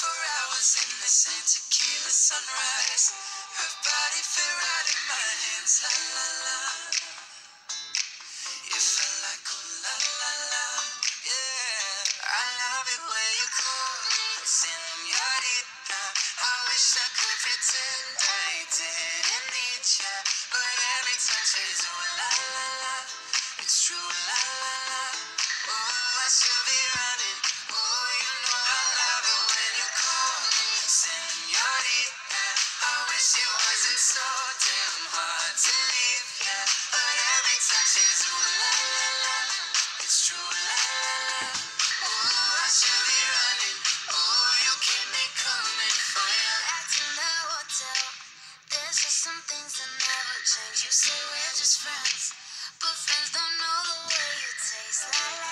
for hours in the sand to sunrise. Her body fell right in my hands, la la la. you felt like oh la la la, yeah. I love it when you call me senorita. I wish I could pretend I didn't need you, but every time she's away. She wasn't so damn hard to leave, yeah. But every touch is true, la la la. It's true, la la la. Ooh, I should be running. Ooh, You say we're just friends, but friends don't know the way you taste. La, la.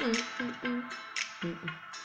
嗯嗯嗯。嗯嗯。